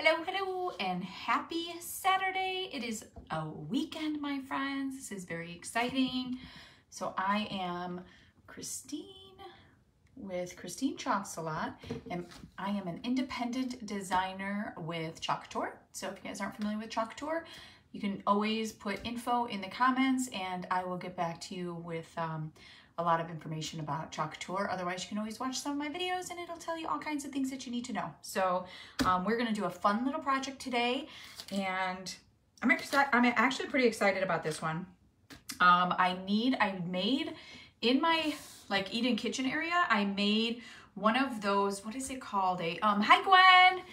Hello, hello, and happy Saturday. It is a weekend, my friends. This is very exciting. So I am Christine with Christine Chalks a Lot, and I am an independent designer with Chalk So if you guys aren't familiar with Chalk you can always put info in the comments and I will get back to you with um, a lot of information about Chalk. Otherwise, you can always watch some of my videos and it'll tell you all kinds of things that you need to know. So um, we're gonna do a fun little project today and I'm. I'm actually pretty excited about this one. Um, I need, I made in my like Eden kitchen area, I made one of those, what is it called? A, um, hi Gwen!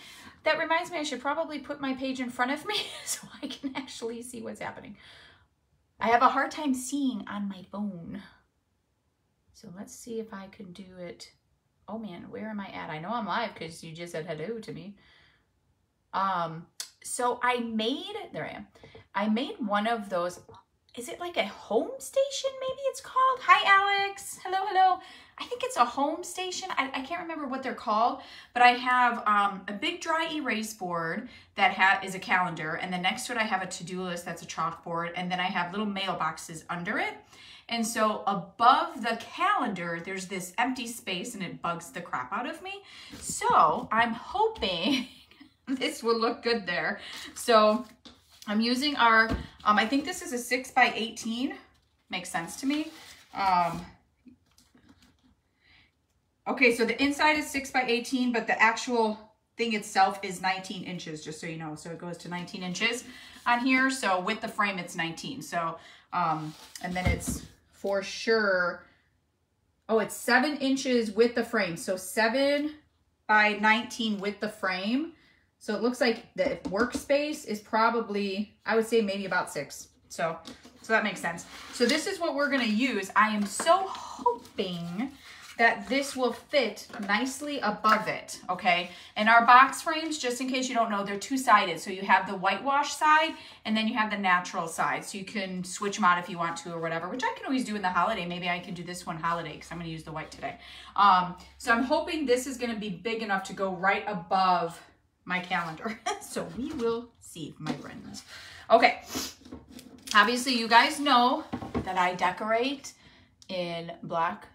That reminds me I should probably put my page in front of me so I can actually see what's happening. I have a hard time seeing on my phone. So let's see if I can do it. Oh man, where am I at? I know I'm live because you just said hello to me. Um, so I made, there I am. I made one of those, is it like a home station maybe it's called? Hi Alex, hello, hello. I think it's a home station. I, I can't remember what they're called, but I have um, a big dry erase board that ha is a calendar. And then next to it, I have a to-do list that's a chalkboard. And then I have little mailboxes under it. And so above the calendar, there's this empty space and it bugs the crap out of me. So I'm hoping this will look good there. So I'm using our, um, I think this is a six by 18, makes sense to me. Um, okay, so the inside is six by 18, but the actual thing itself is 19 inches, just so you know. So it goes to 19 inches on here. So with the frame, it's 19. So, um, and then it's for sure. Oh, it's seven inches with the frame. So seven by 19 with the frame. So it looks like the workspace is probably, I would say maybe about six. So, so that makes sense. So this is what we're gonna use. I am so hoping that this will fit nicely above it, okay? And our box frames, just in case you don't know, they're two-sided. So you have the whitewash side and then you have the natural side. So you can switch them out if you want to or whatever, which I can always do in the holiday. Maybe I can do this one holiday because I'm gonna use the white today. Um, so I'm hoping this is gonna be big enough to go right above my calendar. so we will see, my friends. Okay, obviously you guys know that I decorate in black,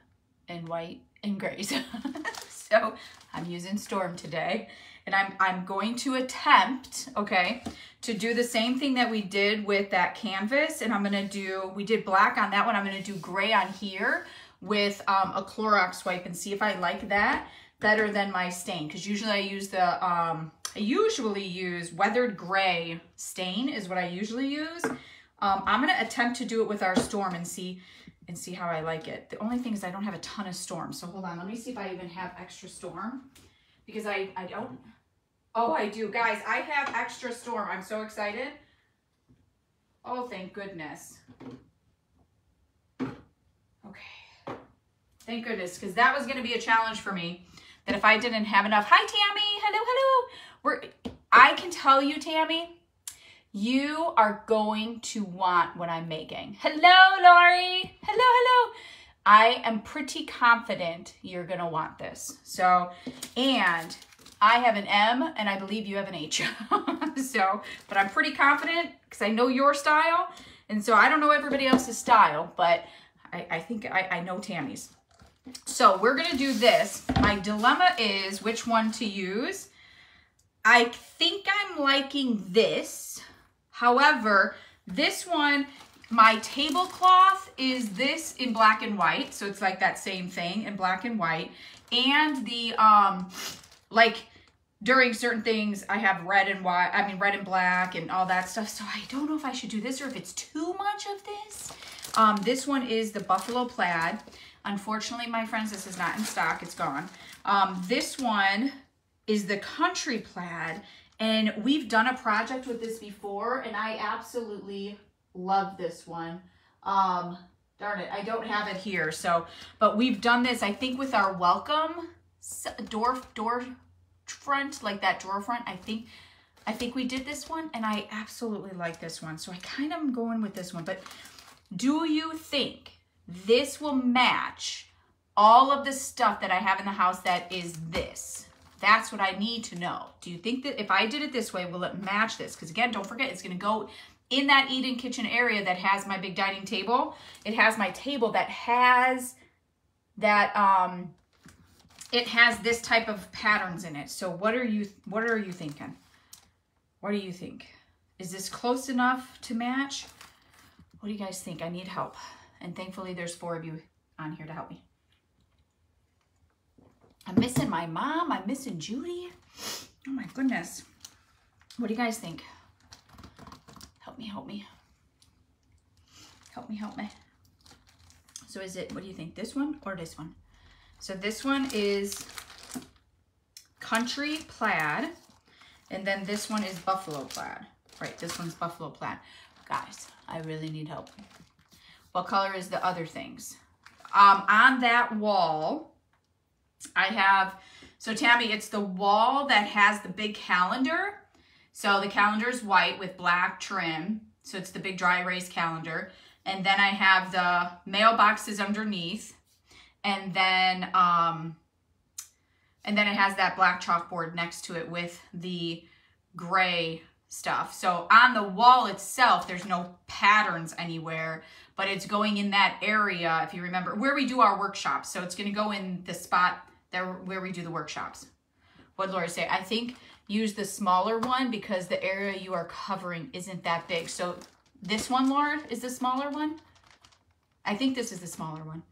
and white and grays. so I'm using Storm today. And I'm, I'm going to attempt, okay, to do the same thing that we did with that canvas. And I'm going to do, we did black on that one. I'm going to do gray on here with um, a Clorox wipe and see if I like that better than my stain. Because usually I use the, um, I usually use weathered gray stain is what I usually use. Um, I'm to attempt to do it with our Storm and see and see how I like it. The only thing is I don't have a ton of storm. So hold on, let me see if I even have extra storm because I, I don't. Oh, I do. Guys, I have extra storm. I'm so excited. Oh, thank goodness. Okay. Thank goodness, because that was going to be a challenge for me. That if I didn't have enough. Hi, Tammy. Hello, hello. We're, I can tell you, Tammy, you are going to want what I'm making. Hello, Lori. Hello, hello. I am pretty confident you're going to want this. So, and I have an M and I believe you have an H. so, but I'm pretty confident because I know your style. And so I don't know everybody else's style, but I, I think I, I know Tammy's. So we're going to do this. My dilemma is which one to use. I think I'm liking this However, this one, my tablecloth is this in black and white. So it's like that same thing in black and white. And the, um, like, during certain things, I have red and white, I mean, red and black and all that stuff. So I don't know if I should do this or if it's too much of this. Um, this one is the Buffalo Plaid. Unfortunately, my friends, this is not in stock. It's gone. Um, this one is the Country Plaid. And we've done a project with this before, and I absolutely love this one. Um, darn it, I don't have it here. So, but we've done this, I think, with our welcome door door front, like that drawer front. I think, I think we did this one, and I absolutely like this one. So I kind of am going with this one. But do you think this will match all of the stuff that I have in the house that is this? That's what I need to know. Do you think that if I did it this way, will it match this? Because again, don't forget, it's gonna go in that Eden kitchen area that has my big dining table. It has my table that has that, um, it has this type of patterns in it. So what are you, what are you thinking? What do you think? Is this close enough to match? What do you guys think? I need help. And thankfully there's four of you on here to help me. I'm missing my mom. I'm missing Judy. Oh my goodness. What do you guys think? Help me, help me. Help me, help me. So is it, what do you think, this one or this one? So this one is country plaid. And then this one is buffalo plaid. Right, this one's buffalo plaid. Guys, I really need help. What color is the other things? Um, on that wall, I have, so Tammy, it's the wall that has the big calendar. So the calendar is white with black trim. So it's the big dry erase calendar. And then I have the mailboxes underneath. And then, um, and then it has that black chalkboard next to it with the gray stuff. So on the wall itself, there's no patterns anywhere, but it's going in that area, if you remember, where we do our workshops. So it's going to go in the spot there where we do the workshops. What Lori say? I think use the smaller one because the area you are covering isn't that big. So this one, Laura, is the smaller one. I think this is the smaller one.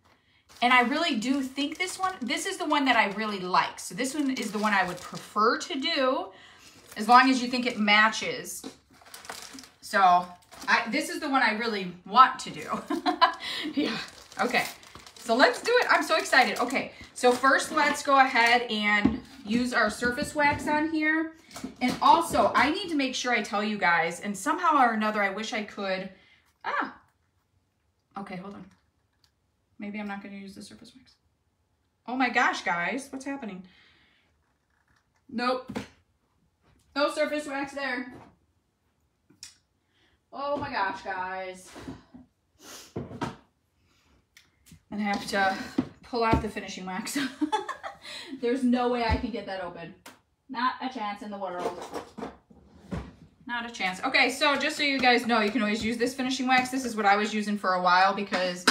And I really do think this one, this is the one that I really like. So this one is the one I would prefer to do as long as you think it matches. So I, this is the one I really want to do. yeah, okay. So let's do it. I'm so excited. Okay, so first let's go ahead and use our surface wax on here. And also, I need to make sure I tell you guys, and somehow or another, I wish I could, ah, okay, hold on. Maybe I'm not gonna use the surface wax. Oh my gosh, guys, what's happening? Nope. No surface wax there. Oh my gosh, guys. And I have to pull out the finishing wax. There's no way I can get that open. Not a chance in the world. Not a chance. Okay, so just so you guys know, you can always use this finishing wax. This is what I was using for a while because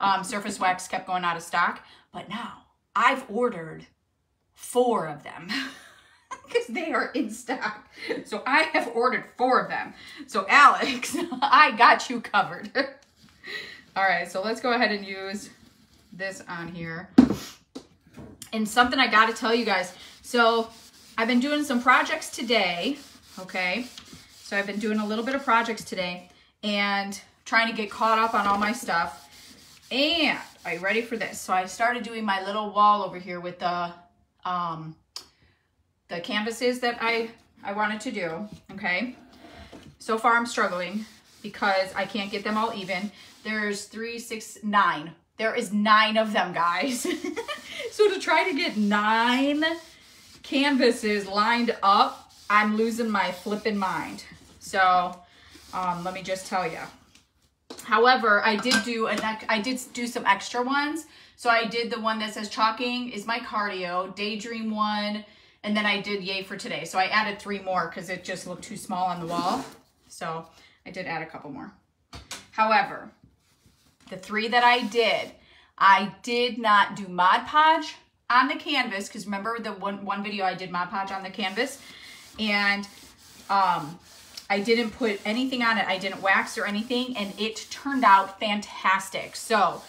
um, surface wax kept going out of stock. But now I've ordered four of them. because they are in stock. So I have ordered four of them. So Alex, I got you covered. All right, so let's go ahead and use this on here. And something I got to tell you guys. So I've been doing some projects today, okay? So I've been doing a little bit of projects today and trying to get caught up on all my stuff. And are you ready for this? So I started doing my little wall over here with the um, the canvases that I, I wanted to do, okay? So far I'm struggling because I can't get them all even. There's three, six, nine. There is nine of them, guys. so to try to get nine canvases lined up, I'm losing my flipping mind. So um, let me just tell you. However, I did do an I did do some extra ones. So I did the one that says chalking is my cardio, daydream one, and then I did yay for today. So I added three more because it just looked too small on the wall. So I did add a couple more. However, the three that I did, I did not do Mod Podge on the canvas because remember the one, one video I did Mod Podge on the canvas and um, I didn't put anything on it. I didn't wax or anything and it turned out fantastic. So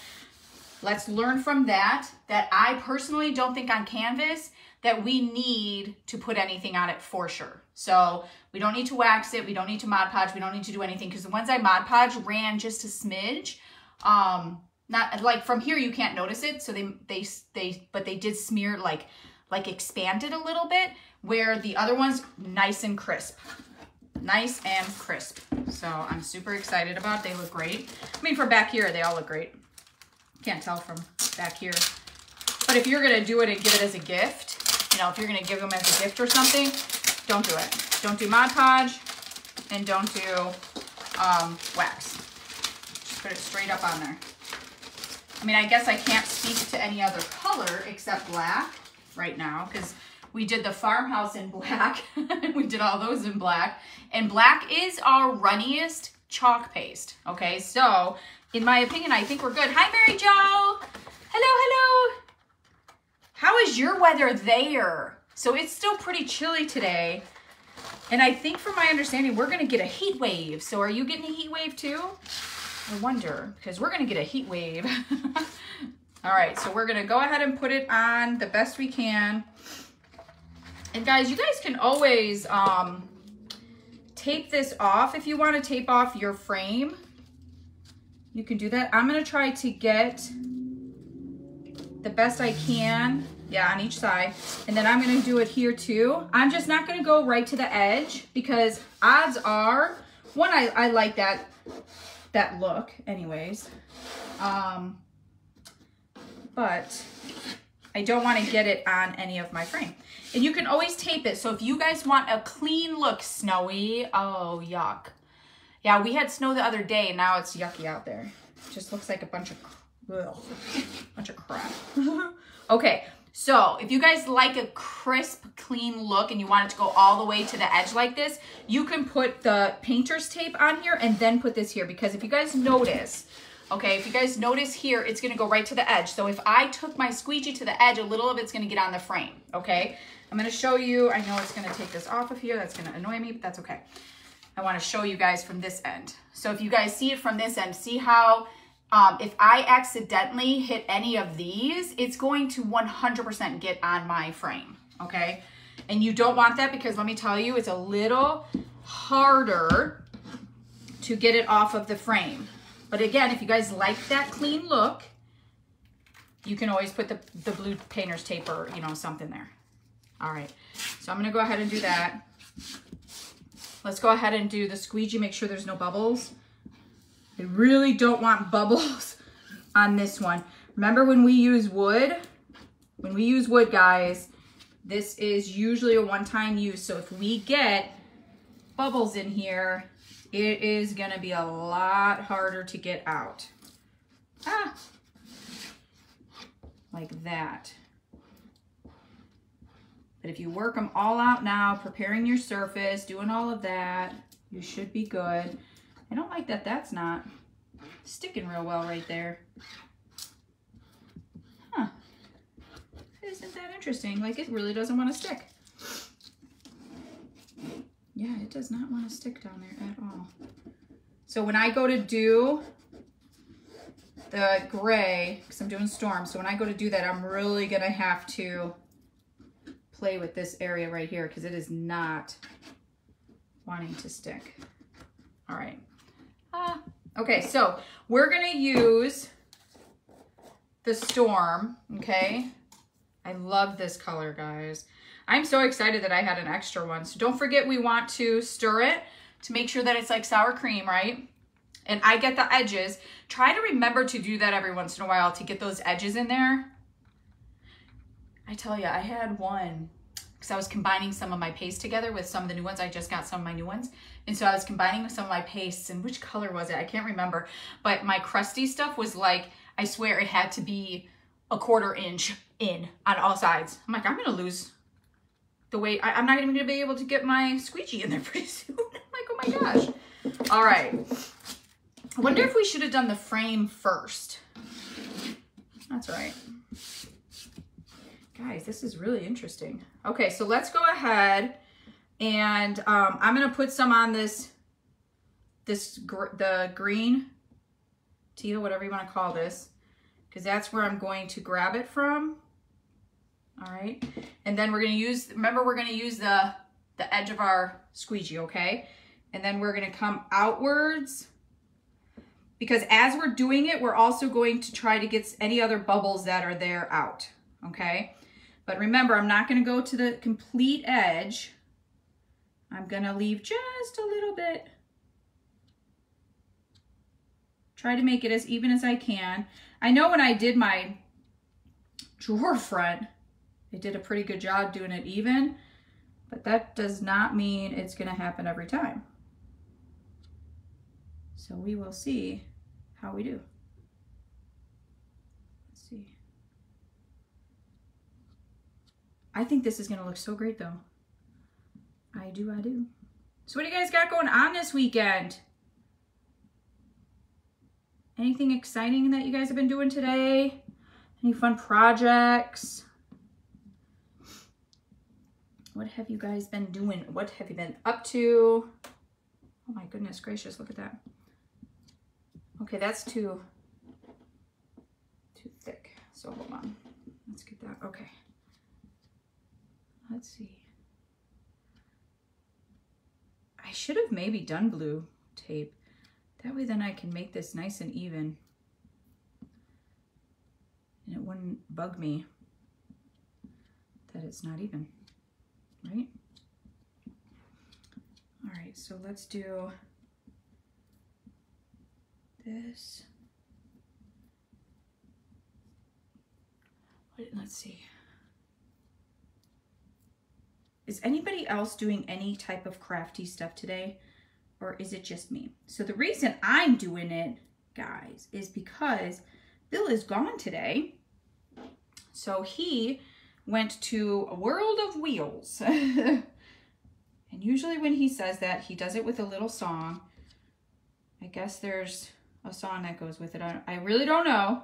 let's learn from that, that I personally don't think on canvas that we need to put anything on it for sure. So we don't need to wax it. We don't need to Mod Podge. We don't need to do anything because the ones I Mod Podge ran just a smidge. Um, not like from here you can't notice it. So they, they, they, but they did smear like, like expanded a little bit where the other ones nice and crisp. Nice and crisp. So I'm super excited about it. They look great. I mean, from back here, they all look great. Can't tell from back here. But if you're going to do it and give it as a gift, know, if you're going to give them as a gift or something, don't do it. Don't do Mod Podge and don't do um, wax. Just put it straight up on there. I mean, I guess I can't speak to any other color except black right now because We did the farmhouse in black. we did all those in black. And black is our runniest chalk paste. Okay, so in my opinion, I think we're good. Hi, Mary Jo. Hello, hello. How is your weather there? So it's still pretty chilly today. And I think from my understanding, we're gonna get a heat wave. So are you getting a heat wave too? I wonder, because we're gonna get a heat wave. All right, so we're gonna go ahead and put it on the best we can. And guys, you guys can always um, tape this off if you wanna tape off your frame. You can do that. I'm gonna try to get the best I can yeah, on each side. And then I'm gonna do it here too. I'm just not gonna go right to the edge because odds are, one, I, I like that, that look anyways. Um, but I don't wanna get it on any of my frame. And you can always tape it. So if you guys want a clean look, snowy, oh, yuck. Yeah, we had snow the other day and now it's yucky out there. It just looks like a bunch of, ugh, bunch of crap. okay, so if you guys like a crisp, clean look and you want it to go all the way to the edge like this, you can put the painter's tape on here and then put this here. Because if you guys notice, okay, if you guys notice here, it's gonna go right to the edge. So if I took my squeegee to the edge, a little of it's gonna get on the frame, okay? I'm gonna show you, I know it's gonna take this off of here, that's gonna annoy me, but that's okay. I wanna show you guys from this end. So if you guys see it from this end, see how um, if I accidentally hit any of these, it's going to 100% get on my frame, okay? And you don't want that because let me tell you, it's a little harder to get it off of the frame. But again, if you guys like that clean look, you can always put the, the blue painter's tape or, you know, something there. All right, so I'm gonna go ahead and do that. Let's go ahead and do the squeegee, make sure there's no bubbles. I really don't want bubbles on this one. Remember when we use wood? When we use wood, guys, this is usually a one-time use. So if we get bubbles in here, it is gonna be a lot harder to get out. Ah, like that. But if you work them all out now, preparing your surface, doing all of that, you should be good. I don't like that that's not sticking real well right there. Huh. Isn't that interesting? Like it really doesn't want to stick. Yeah, it does not want to stick down there at all. So when I go to do the gray, because I'm doing storm, so when I go to do that, I'm really going to have to play with this area right here because it is not wanting to stick. All right. Ah. Okay, so we're gonna use the Storm, okay? I love this color, guys. I'm so excited that I had an extra one. So don't forget we want to stir it to make sure that it's like sour cream, right? And I get the edges. Try to remember to do that every once in a while to get those edges in there. I tell you, I had one because I was combining some of my paste together with some of the new ones. I just got some of my new ones. And so I was combining some of my pastes and which color was it? I can't remember. But my crusty stuff was like, I swear it had to be a quarter inch in on all sides. I'm like, I'm going to lose the weight. I, am not even going to be able to get my squeegee in there pretty soon. I'm like, oh my gosh. All right. I wonder if we should have done the frame first. That's right. Guys, this is really interesting. Okay, so let's go ahead and um, I'm to put some on this, this gr the green teal, whatever you want to call this, because that's where I'm going to grab it from. All right. And then we're to use, remember we're to use the, the edge of our squeegee, okay? And then we're to come outwards because as we're doing it, we're also going to try to get any other bubbles that are there out, okay? But remember, I'm not gonna go to the complete edge. I'm gonna leave just a little bit. Try to make it as even as I can. I know when I did my drawer front, I did a pretty good job doing it even, but that does not mean it's gonna happen every time. So we will see how we do. I think this is going to look so great though. I do, I do. So what do you guys got going on this weekend? Anything exciting that you guys have been doing today? Any fun projects? What have you guys been doing? What have you been up to? Oh my goodness gracious, look at that. Okay, that's too, too thick. So hold on. Let's get that. Okay. Let's see. I should have maybe done blue tape. That way then I can make this nice and even. And it wouldn't bug me that it's not even, right? All right, so let's do this. Let's see. Is anybody else doing any type of crafty stuff today? Or is it just me? So the reason I'm doing it, guys, is because Bill is gone today. So he went to a world of wheels. and usually when he says that, he does it with a little song. I guess there's a song that goes with it. I, really don't know.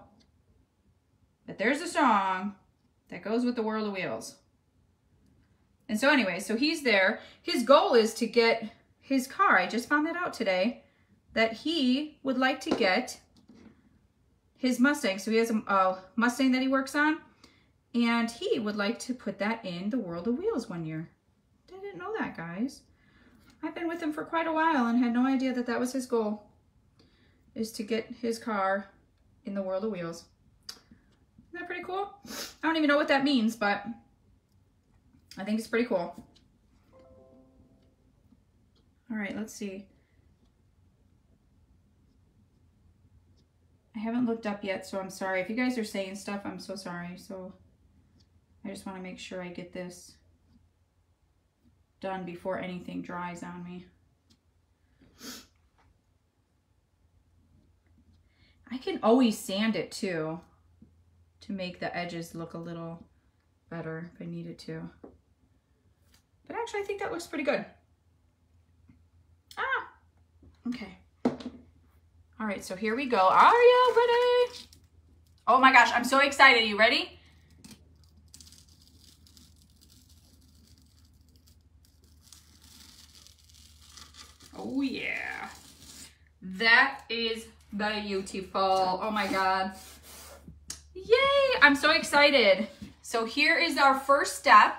But there's a song that goes with the world of wheels. And so anyway, so he's there. His goal is to get his car. I just found that out today that he would like to get his Mustang. So he has a, a Mustang that he works on and he would like to put that in the World of Wheels one year. I didn't know that, guys. I've been with him for quite a while and had no idea that that was his goal, is to get his car in the World of Wheels. Isn't that pretty cool? I don't even know what that means, but I think it's pretty cool. All right, let's see. I haven't looked up yet, so I'm sorry. If you guys are saying stuff, I'm so sorry. So I just want to make sure I get this done before anything dries on me. I can always sand it too to make the edges look a little better if I needed to. But actually, I think that looks pretty good. Ah, okay. All right, so here we go. Are you ready? Oh my gosh, I'm so excited. Are you ready? Oh yeah. That is the beautiful. Oh my God. Yay, I'm so excited. So here is our first step.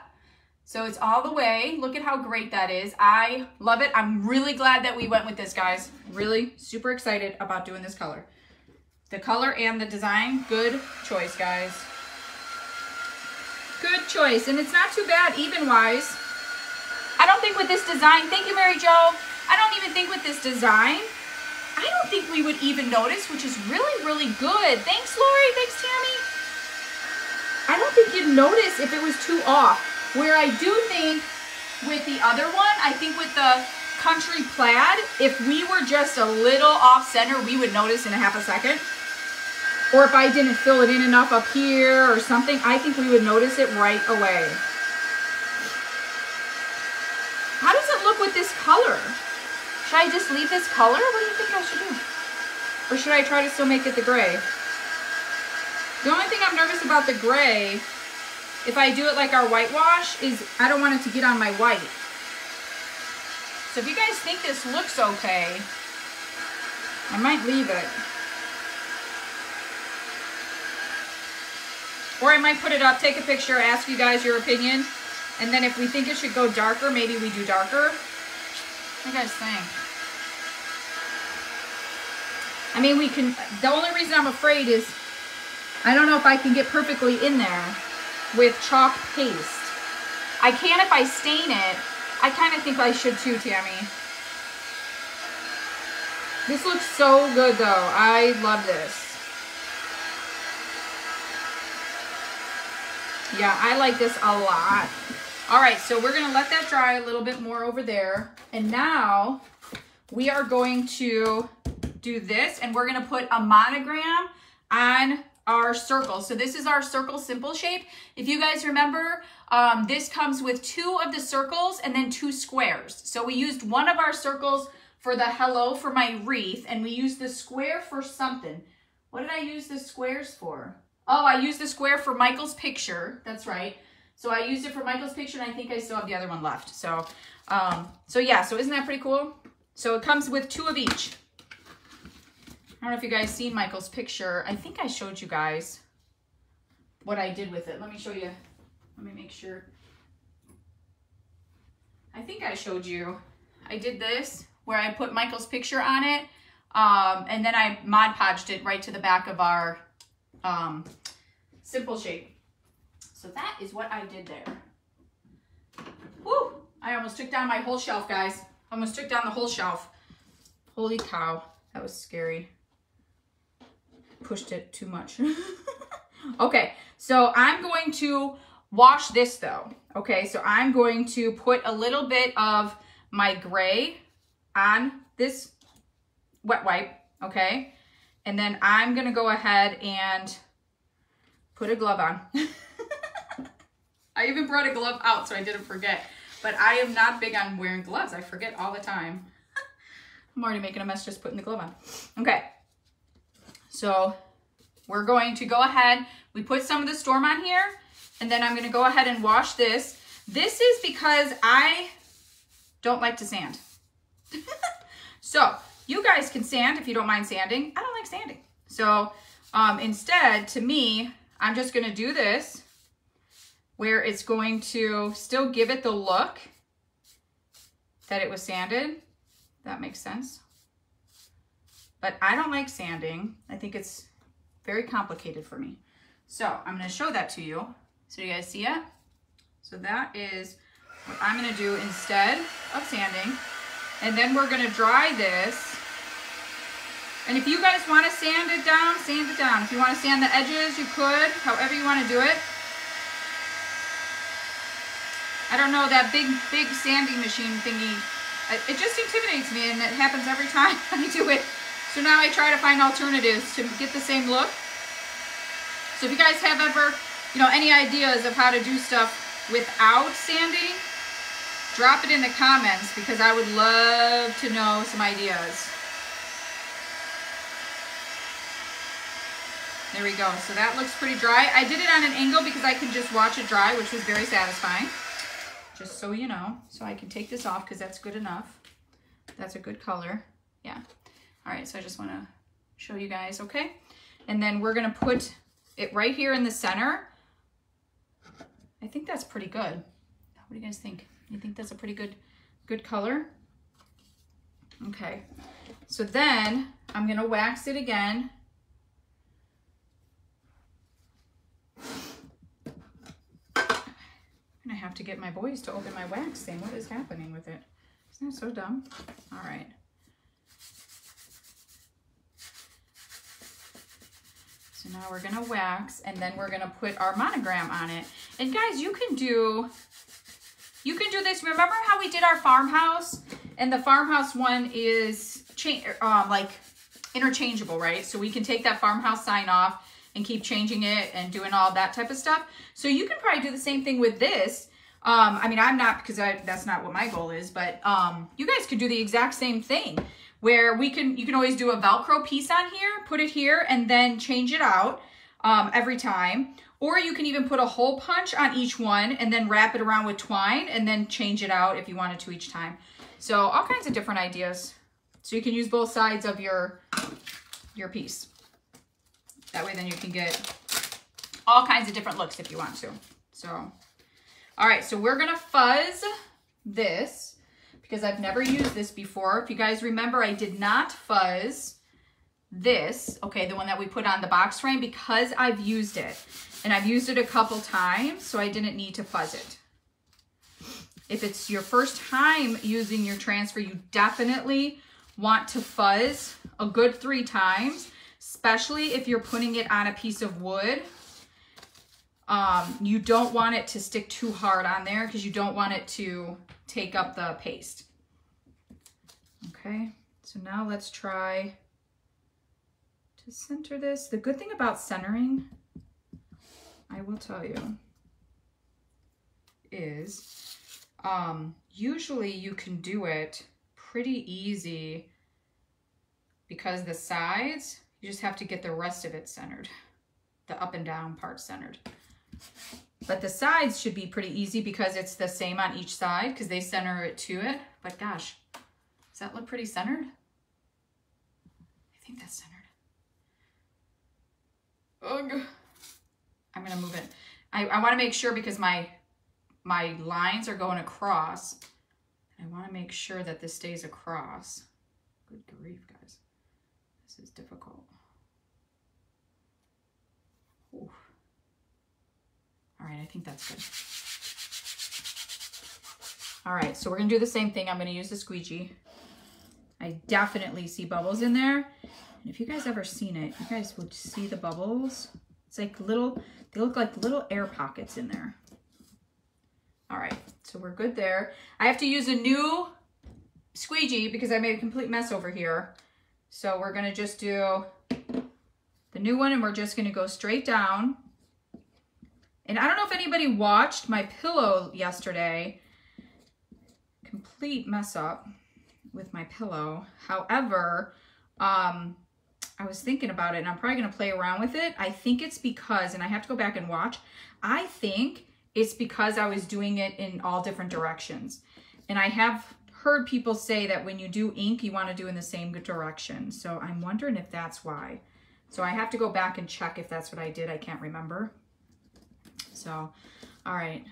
So it's all the way. Look at how great that is. I love it. I'm really glad that we went with this, guys. Really super excited about doing this color. The color and the design, good choice, guys. Good choice. And it's not too bad even-wise. I don't think with this design, thank you, Mary Jo. I don't even think with this design, I don't think we would even notice, which is really, really good. Thanks, Lori. Thanks, Tammy. I don't think you'd notice if it was too off. Where I do think with the other one, I think with the country plaid, if we were just a little off center, we would notice in a half a second. Or if I didn't fill it in enough up here or something, I think we would notice it right away. How does it look with this color? Should I just leave this color? What do you think I should do? Or should I try to still make it the gray? The only thing I'm nervous about the gray if I do it like our whitewash, is I don't want it to get on my white. So if you guys think this looks okay, I might leave it. Or I might put it up, take a picture, ask you guys your opinion. And then if we think it should go darker, maybe we do darker. What do you guys think? I mean, we can, the only reason I'm afraid is I don't know if I can get perfectly in there with chalk paste. I can if I stain it. I kind of think I should too, Tammy. This looks so good though. I love this. Yeah, I like this a lot. All right, so we're gonna let that dry a little bit more over there. And now we are going to do this and we're gonna put a monogram on our circle. So this is our circle simple shape. If you guys remember, um, this comes with two of the circles and then two squares. So we used one of our circles for the hello for my wreath and we used the square for something. What did I use the squares for? Oh, I used the square for Michael's picture. That's right. So I used it for Michael's picture and I think I still have the other one left. So, um, so yeah, so isn't that pretty cool? So it comes with two of each. I don't know if you guys seen Michael's picture. I think I showed you guys what I did with it. Let me show you. Let me make sure. I think I showed you. I did this where I put Michael's picture on it. Um, and then I Mod Podged it right to the back of our um, simple shape. So that is what I did there. Woo! I almost took down my whole shelf, guys. Almost took down the whole shelf. Holy cow. That was scary pushed it too much. okay, so I'm going to wash this though. Okay, so I'm going to put a little bit of my gray on this wet wipe, okay? And then I'm gonna go ahead and put a glove on. I even brought a glove out so I didn't forget. But I am not big on wearing gloves. I forget all the time. I'm already making a mess just putting the glove on. Okay, so we're going to go ahead, we put some of the storm on here, and then I'm gonna go ahead and wash this. This is because I don't like to sand. so you guys can sand if you don't mind sanding. I don't like sanding. So um, instead, to me, I'm just gonna do this where it's going to still give it the look that it was sanded. That makes sense. But I don't like sanding. I think it's very complicated for me. So I'm gonna show that to you. So you guys see it? So that is what I'm gonna do instead of sanding. And then we're gonna dry this. And if you guys wanna sand it down, sand it down. If you wanna sand the edges, you could, however you wanna do it. I don't know, that big, big sanding machine thingy, it just intimidates me and it happens every time I do it. So now I try to find alternatives to get the same look. So if you guys have ever, you know, any ideas of how to do stuff without sanding, drop it in the comments because I would love to know some ideas. There we go. So that looks pretty dry. I did it on an angle because I can just watch it dry, which was very satisfying. Just so you know. So I can take this off because that's good enough. That's a good color. Yeah. All right, so I just wanna show you guys, okay? And then we're gonna put it right here in the center. I think that's pretty good. What do you guys think? You think that's a pretty good, good color? Okay, so then I'm gonna wax it again. And I have to get my boys to open my wax thing. What is happening with it? Isn't that so dumb? All right. Now we're gonna wax and then we're gonna put our monogram on it. And guys, you can do, you can do this. Remember how we did our farmhouse? And the farmhouse one is um, like interchangeable, right? So we can take that farmhouse sign off and keep changing it and doing all that type of stuff. So you can probably do the same thing with this. Um, I mean, I'm not because I, that's not what my goal is, but um, you guys could do the exact same thing where we can, you can always do a Velcro piece on here, put it here, and then change it out um, every time. Or you can even put a hole punch on each one and then wrap it around with twine and then change it out if you wanted to each time. So all kinds of different ideas. So you can use both sides of your, your piece. That way then you can get all kinds of different looks if you want to. So, all right, so we're gonna fuzz this because I've never used this before. If you guys remember, I did not fuzz this, okay, the one that we put on the box frame because I've used it. And I've used it a couple times, so I didn't need to fuzz it. If it's your first time using your transfer, you definitely want to fuzz a good three times, especially if you're putting it on a piece of wood. Um, you don't want it to stick too hard on there because you don't want it to take up the paste. Okay, so now let's try to center this. The good thing about centering, I will tell you, is um, usually you can do it pretty easy because the sides, you just have to get the rest of it centered, the up and down part centered. But the sides should be pretty easy because it's the same on each side because they center it to it. But gosh, does that look pretty centered? I think that's centered. Ugh. I'm gonna move it. I, I wanna make sure because my my lines are going across. I wanna make sure that this stays across. Good grief, guys. This is difficult. Ooh. All right, I think that's good. All right, so we're gonna do the same thing. I'm gonna use the squeegee. I definitely see bubbles in there. And if you guys ever seen it, you guys would see the bubbles. It's like little, they look like little air pockets in there. All right, so we're good there. I have to use a new squeegee because I made a complete mess over here. So we're gonna just do the new one and we're just gonna go straight down. And I don't know if anybody watched my pillow yesterday. Complete mess up with my pillow. However, um, I was thinking about it and I'm probably going to play around with it. I think it's because, and I have to go back and watch, I think it's because I was doing it in all different directions. And I have heard people say that when you do ink, you want to do in the same direction. So I'm wondering if that's why. So I have to go back and check if that's what I did. I can't remember. So, all right.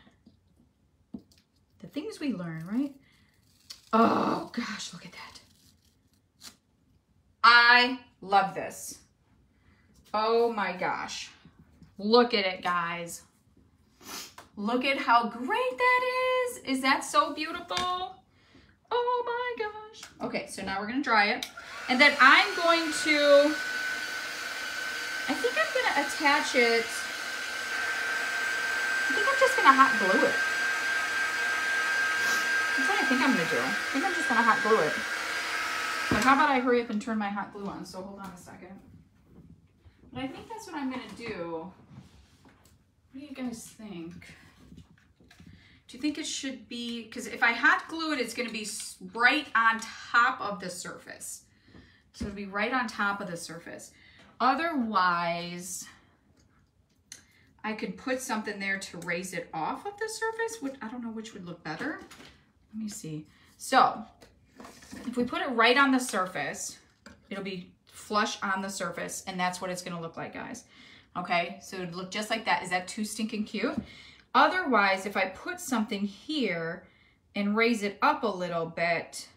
The things we learn, right? Oh gosh, look at that. I love this. Oh my gosh. Look at it, guys. Look at how great that is. Is that so beautiful? Oh my gosh. Okay, so now we're gonna dry it. And then I'm going to, I think I'm gonna attach it, I'm just gonna hot glue it. That's what I think I'm gonna do. I think I'm just gonna hot glue it. But how about I hurry up and turn my hot glue on? So hold on a second. But I think that's what I'm gonna do. What do you guys think? Do you think it should be, because if I hot glue it, it's gonna be right on top of the surface. So it'll be right on top of the surface. Otherwise, I could put something there to raise it off of the surface. Which, I don't know which would look better. Let me see. So if we put it right on the surface, it'll be flush on the surface and that's what it's gonna look like, guys. Okay, so it'd look just like that. Is that too stinking cute? Otherwise, if I put something here and raise it up a little bit,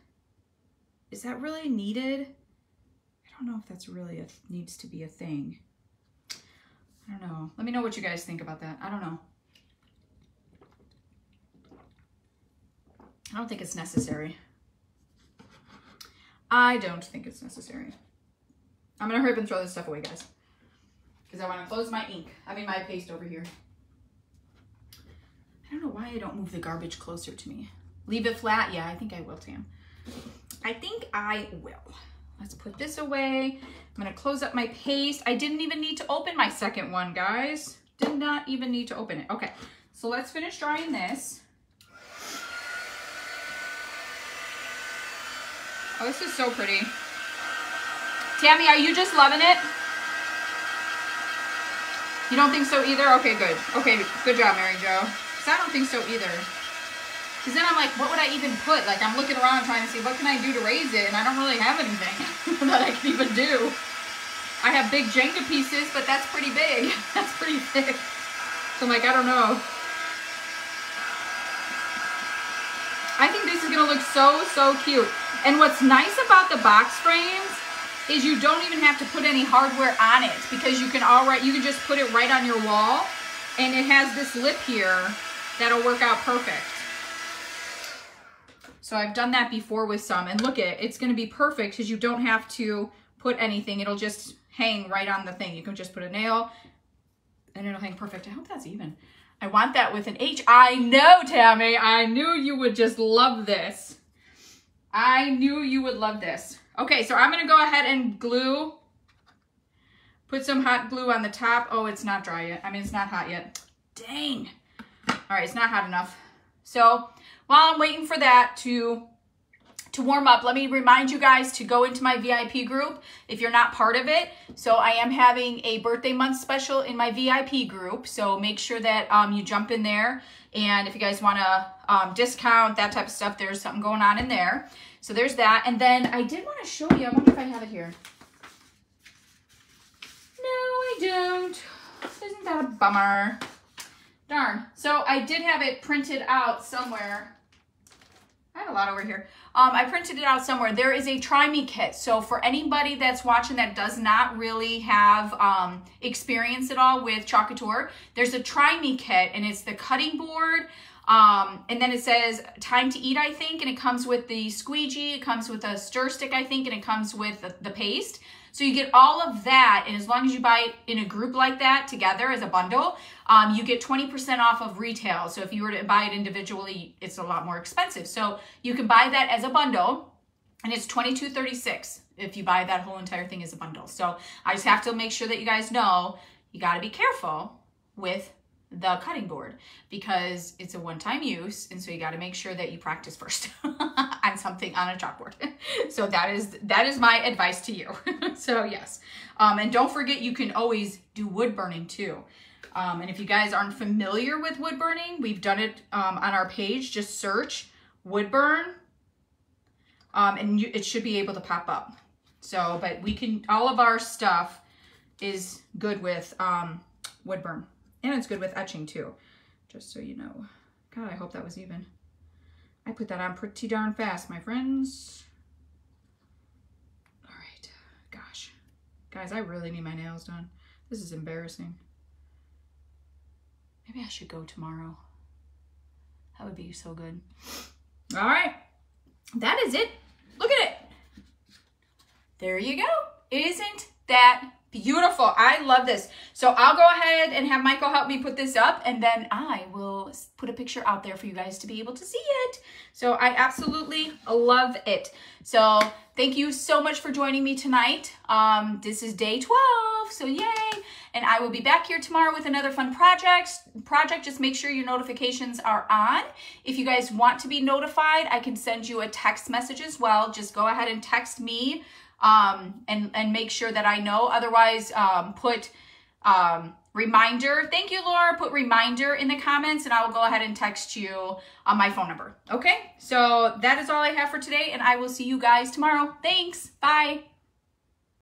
is that really needed? I don't know if that's really a, needs to be a thing. I don't know. Let me know what you guys think about that. I don't know. I don't think it's necessary. I don't think it's necessary. I'm gonna hurry up and throw this stuff away, guys. Because I want to close my ink. I mean my paste over here. I don't know why I don't move the garbage closer to me. Leave it flat? Yeah, I think I will, Tam. I think I will. Let's put this away. I'm gonna close up my paste. I didn't even need to open my second one, guys. Did not even need to open it. Okay, so let's finish drying this. Oh, this is so pretty. Tammy, are you just loving it? You don't think so either? Okay, good. Okay, good job, Mary Jo. Because I don't think so either. Because then I'm like, what would I even put? Like, I'm looking around trying to see what can I do to raise it, and I don't really have anything that I can even do. I have big Jenga pieces, but that's pretty big. That's pretty thick. So I'm like, I don't know. I think this is going to look so, so cute. And what's nice about the box frames is you don't even have to put any hardware on it because you can all right, you can just put it right on your wall and it has this lip here that'll work out perfect. So I've done that before with some and look at it's going to be perfect because you don't have to put anything. It'll just hang right on the thing. You can just put a nail and it'll hang perfect. I hope that's even. I want that with an H. I know, Tammy. I knew you would just love this. I knew you would love this. Okay, so I'm going to go ahead and glue Put some hot glue on the top. Oh, it's not dry yet. I mean, it's not hot yet. Dang. All right, it's not hot enough. So while I'm waiting for that to to warm up, let me remind you guys to go into my VIP group if you're not part of it. So I am having a birthday month special in my VIP group. So make sure that um, you jump in there. And if you guys want to um, discount, that type of stuff, there's something going on in there. So there's that. And then I did want to show you, I wonder if I have it here. No, I don't. Isn't that a bummer? Darn. So I did have it printed out somewhere. I have a lot over here. Um, I printed it out somewhere. There is a Try Me kit. So for anybody that's watching that does not really have um, experience at all with Chalk there's a Try Me kit and it's the cutting board, um, and then it says time to eat, I think, and it comes with the squeegee, it comes with a stir stick, I think, and it comes with the, the paste. So you get all of that, and as long as you buy it in a group like that together as a bundle, um, you get 20% off of retail. So if you were to buy it individually, it's a lot more expensive. So you can buy that as a bundle, and it's $22.36 if you buy that whole entire thing as a bundle. So I just have to make sure that you guys know you got to be careful with the cutting board because it's a one-time use and so you got to make sure that you practice first on something on a chalkboard. So that is that is my advice to you. So yes. Um, and don't forget you can always do wood burning too. Um, and if you guys aren't familiar with wood burning we've done it um, on our page. Just search wood burn um, and you, it should be able to pop up. So but we can all of our stuff is good with um, wood burn and it's good with etching too, just so you know. God, I hope that was even. I put that on pretty darn fast, my friends. All right, gosh. Guys, I really need my nails done. This is embarrassing. Maybe I should go tomorrow. That would be so good. All right, that is it. Look at it. There you go. Isn't that Beautiful. I love this. So I'll go ahead and have Michael help me put this up and then I will put a picture out there for you guys to be able to see it. So I absolutely love it. So thank you so much for joining me tonight. Um, this is day 12, so yay. And I will be back here tomorrow with another fun project. Project, just make sure your notifications are on. If you guys want to be notified, I can send you a text message as well. Just go ahead and text me um, and, and make sure that I know. Otherwise, um, put um, reminder. Thank you, Laura. Put reminder in the comments and I will go ahead and text you on my phone number. Okay, so that is all I have for today and I will see you guys tomorrow. Thanks. Bye.